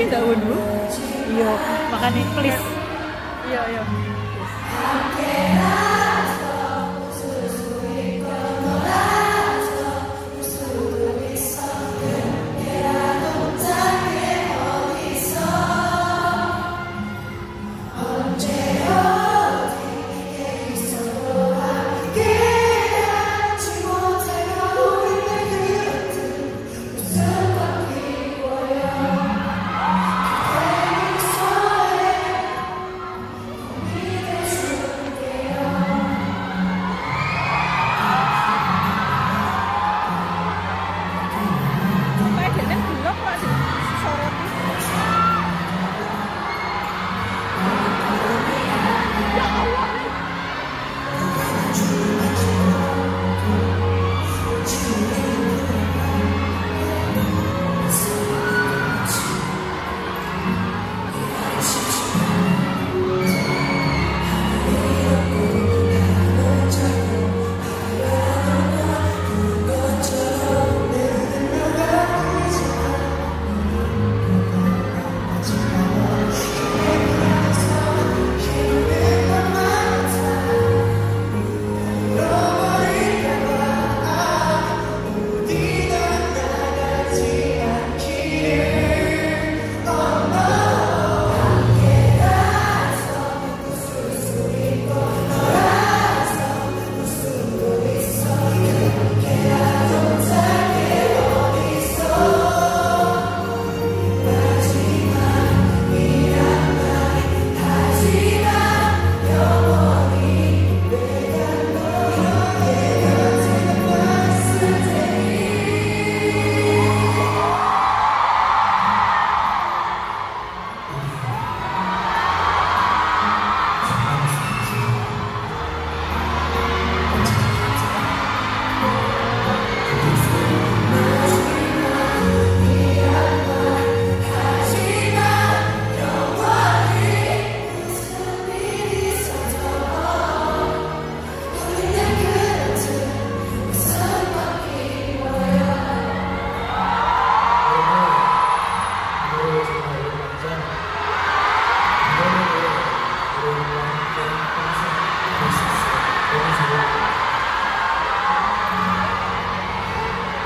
mungkin dahulu iya makanya please iya iya please.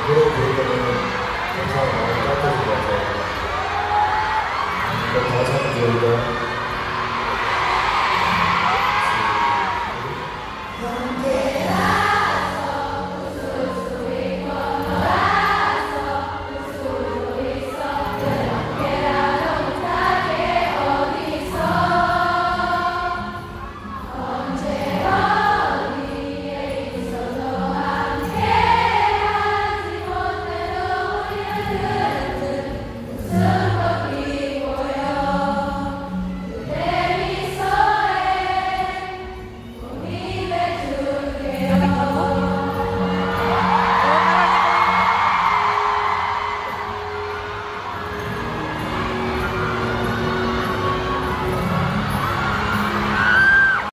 노래 부르면은 깎아줄 것 같아요. 그럼 다시 한번 들어볼까요?